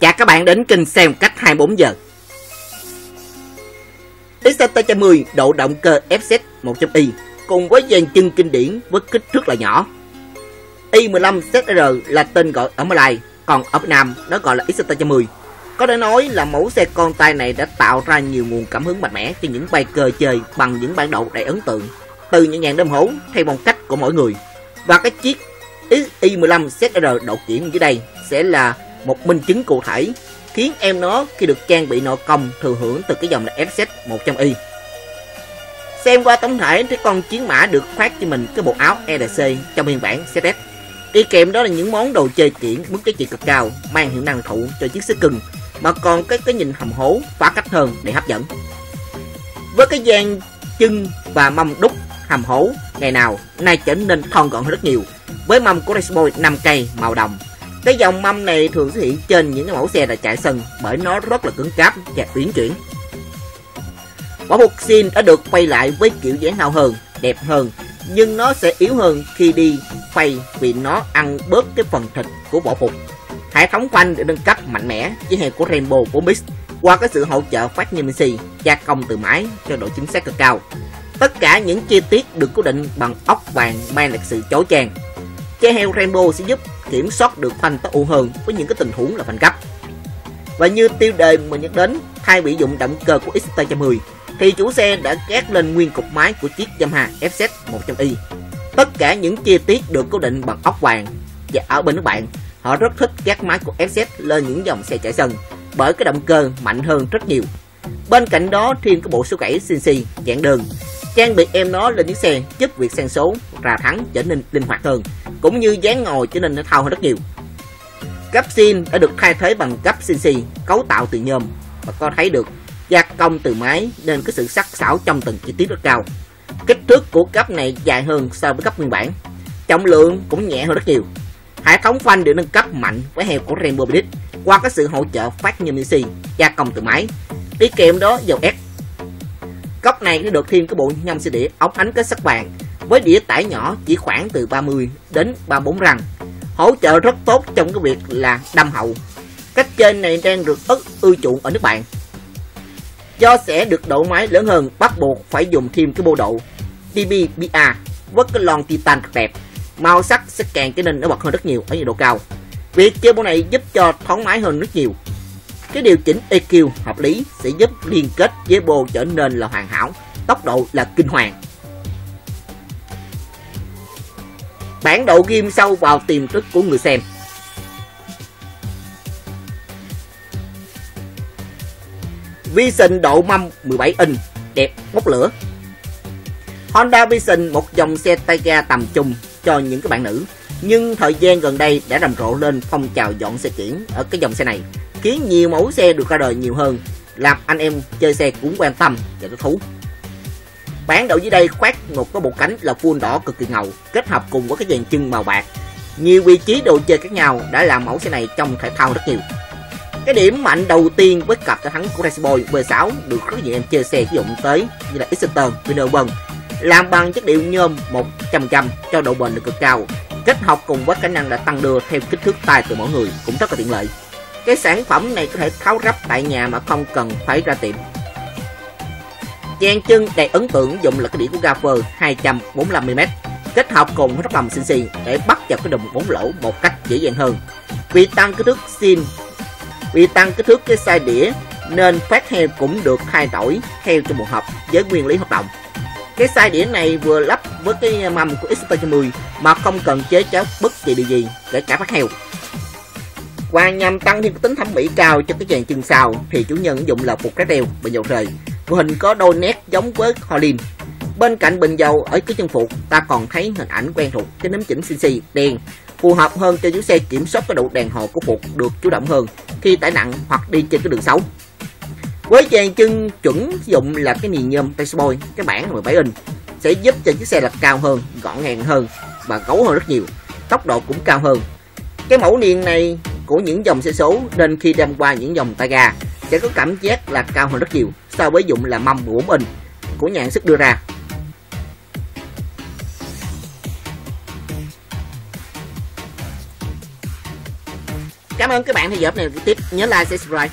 Chào các bạn đến kênh xem cách 24 giờ. XT-10 độ động cơ FZ 100i cùng với dàn chân kinh điển với kích thước là nhỏ. i15 ZR là tên gọi ở Malay, còn ở Việt Nam nó gọi là XT-10. Có thể nói là mẫu xe con tay này đã tạo ra nhiều nguồn cảm hứng mạnh mẽ cho những bài cờ chơi bằng những bản độ đầy ấn tượng, từ nhẹ nhàng đâm hố theo phong cách của mỗi người. Và cái chiếc i15 ZR độ kiểm dưới đây sẽ là một minh chứng cụ thể, khiến em nó khi được trang bị nội công thừa hưởng từ cái dòng là FZ 100i. Xem qua tổng thể thì con chiến mã được khoác cho mình cái bộ áo EDC trong phiên bản ZS. Đi kèm đó là những món đồ chơi kiện mức giá trị cực cao, mang hiệu năng thụ cho chiếc xe cưng, mà còn cái cái nhìn hầm hố phá cách hơn để hấp dẫn. Với cái gian chân và mâm đúc hầm hố, ngày nào nay trở nên thon gọn hơn rất nhiều, với mâm của Raceboy 5 cây màu đồng cái dòng mâm này thường xuất hiện trên những cái mẫu xe là chạy sân bởi nó rất là cứng cáp và uyển chuyển. Quả bục xin đã được quay lại với kiểu dáng hao hơn, đẹp hơn, nhưng nó sẽ yếu hơn khi đi quay vì nó ăn bớt cái phần thịt của vỏ phục. Hệ thống phanh được nâng cấp mạnh mẽ với hệ của Rainbow 4 qua cái sự hỗ trợ phát nhiên MC gia công từ máy cho độ chính xác cực cao. Tất cả những chi tiết được cố định bằng ốc vàng mang lại sự chói chang. Che heo Rainbow sẽ giúp kiểm soát được phanh tối ưu hơn với những cái tình huống là phanh gấp Và như tiêu đề mà nhắc đến, thay bị dụng động cơ của XT110 thì chủ xe đã gác lên nguyên cục máy của chiếc Yamaha FZ 100i. Tất cả những chi tiết được cố định bằng ốc vàng và ở bên nước bạn, họ rất thích gác máy của FZ lên những dòng xe chạy sân bởi cái động cơ mạnh hơn rất nhiều. Bên cạnh đó thêm cái bộ số gãy CNC dạng đường trang bị em nó lên chiếc xe giúp việc sang số ra thắng trở nên linh hoạt hơn cũng như dáng ngồi trở nên nó thao hơn rất nhiều. Cấp xin đã được thay thế bằng cấp C, cấu tạo từ nhôm và có thấy được gia công từ máy nên có sự sắc sảo trong từng chi tiết rất cao. Kích thước của cấp này dài hơn so với cấp nguyên bản trọng lượng cũng nhẹ hơn rất nhiều. Hệ thống phanh được nâng cấp mạnh với heo của Rainbow Blitz qua cái sự hỗ trợ phát nhôm CNC gia công từ máy. Đi kèm đó dầu S Cốc này đã được thêm cái bộ nhôm xe đĩa ống ánh kết sắt vàng với đĩa tải nhỏ chỉ khoảng từ 30 đến 34 răng. Hỗ trợ rất tốt trong cái việc là đâm hậu. Cách trên này đang được ức ưa chuộng ở nước bạn. Do sẽ được độ máy lớn hơn bắt buộc phải dùng thêm cái bộ độ DBBA với cái lon titan đẹp. Màu sắc sẽ càng trở nên nó bật hơn rất nhiều ở nhiệt độ cao. Việc chơi bộ này giúp cho thoáng mái hơn rất nhiều. Cái điều chỉnh EQ hợp lý sẽ giúp liên kết với bô trở nên là hoàn hảo, tốc độ là kinh hoàng. Bản độ ghim sâu vào tiềm thức của người xem. Vision độ mâm 17 inch, đẹp bốc lửa. Honda Vision một dòng xe tay ga tầm trung cho những các bạn nữ, nhưng thời gian gần đây đã rầm rộ lên phong trào dọn xe kiển ở cái dòng xe này khiến nhiều mẫu xe được ra đời nhiều hơn, làm anh em chơi xe cũng quan tâm và thích thú. Bán đầu dưới đây khoác một cái bộ cánh là full đỏ cực kỳ ngầu, kết hợp cùng với cái dàn chân màu bạc. Nhiều vị trí đồ chơi khác nhau đã làm mẫu xe này trong thể thao rất nhiều. Cái điểm mạnh đầu tiên với cặp tay thắng của Raceboy V6 được rất nhiều em chơi xe sử dụng tới như là Exeter, Winnerburn làm bằng chất liệu nhôm 100% cho độ bền được cực cao kết hợp cùng với khả năng là tăng đưa theo kích thước tay từ mỗi người cũng rất là tiện lợi cái sản phẩm này có thể tháo ráp tại nhà mà không cần phải ra tiệm. Dàn chân đầy ấn tượng dùng là cái đĩa của Gaffer 245mm kết hợp cùng với rắc lầm xì để bắt vào cái đùm bốn lỗ một cách dễ dàng hơn. Vì tăng kích thước xin, vì tăng kích thước cái size đĩa nên phát heo cũng được thay đổi theo cho phù hợp với nguyên lý hoạt động. Cái size đĩa này vừa lắp với cái mâm của X110 mà không cần chế cháo bất kỳ điều gì, kể cả phát heo. Và nhằm tăng thêm tính thẩm mỹ cao cho cái dàn chân sau thì chủ nhân dụng là phục cái đeo bình dầu rời. Mô hình có đôi nét giống với Holin. Bên cạnh bình dầu ở cái chân phụ, ta còn thấy hình ảnh quen thuộc cái nấm chỉnh CC đen phù hợp hơn cho chiếc xe kiểm soát cái độ đèn hồ của phục được chủ động hơn khi tải nặng hoặc đi trên cái đường xấu. Với dàn chân chuẩn dụng là cái niền nhôm Raceboy cái bản 17 inch sẽ giúp cho chiếc xe lật cao hơn, gọn gàng hơn và gấu hơn rất nhiều, tốc độ cũng cao hơn. Cái mẫu niên này của những dòng xe số nên khi đem qua những dòng tay ga sẽ có cảm giác là cao hơn rất nhiều so với dụng là mâm 4 inch của nhà sức đưa ra. cảm ơn các bạn theo dõi này tiếp nhớ like, subscribe